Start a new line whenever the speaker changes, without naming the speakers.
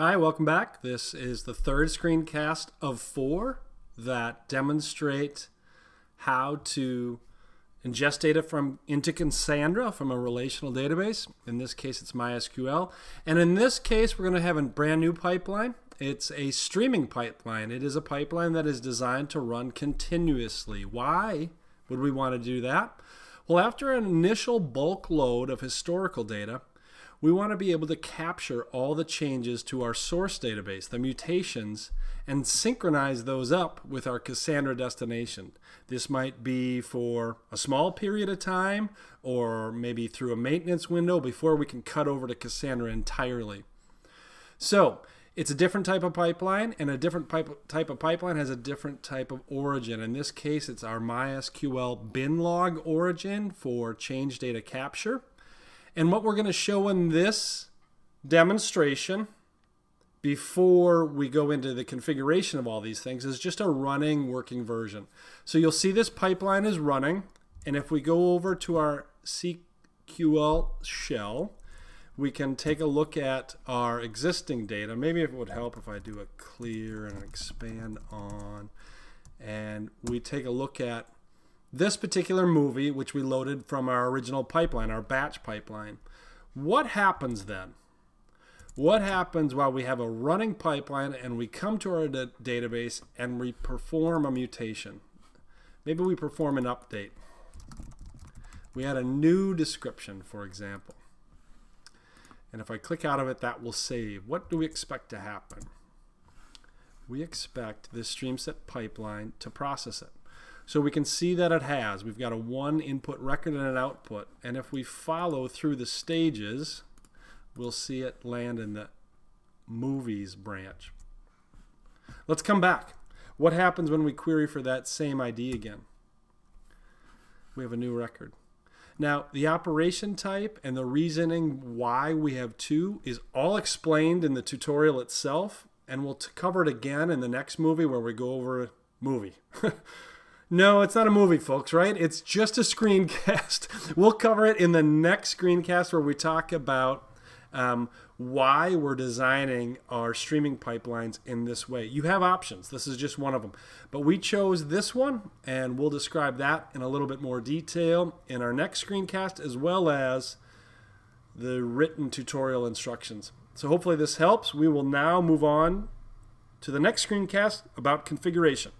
Hi, welcome back. This is the third screencast of four that demonstrate how to ingest data from into Cassandra from a relational database. In this case, it's MySQL. And in this case, we're going to have a brand new pipeline. It's a streaming pipeline. It is a pipeline that is designed to run continuously. Why would we want to do that? Well, after an initial bulk load of historical data, we want to be able to capture all the changes to our source database, the mutations, and synchronize those up with our Cassandra destination. This might be for a small period of time or maybe through a maintenance window before we can cut over to Cassandra entirely. So it's a different type of pipeline, and a different type of pipeline has a different type of origin. In this case, it's our MySQL bin log origin for change data capture. And what we're going to show in this demonstration before we go into the configuration of all these things is just a running working version. So you'll see this pipeline is running. And if we go over to our CQL shell, we can take a look at our existing data. Maybe it would help if I do a clear and expand on. And we take a look at this particular movie, which we loaded from our original pipeline, our batch pipeline. What happens then? What happens while we have a running pipeline and we come to our database and we perform a mutation? Maybe we perform an update. We add a new description, for example. And if I click out of it, that will save. What do we expect to happen? We expect this StreamSet pipeline to process it. So we can see that it has. We've got a one input record and an output. And if we follow through the stages, we'll see it land in the movies branch. Let's come back. What happens when we query for that same ID again? We have a new record. Now, the operation type and the reasoning why we have two is all explained in the tutorial itself, and we'll cover it again in the next movie where we go over a movie. No, it's not a movie, folks, right? It's just a screencast. we'll cover it in the next screencast where we talk about um, why we're designing our streaming pipelines in this way. You have options. This is just one of them. But we chose this one, and we'll describe that in a little bit more detail in our next screencast, as well as the written tutorial instructions. So hopefully this helps. We will now move on to the next screencast about configuration.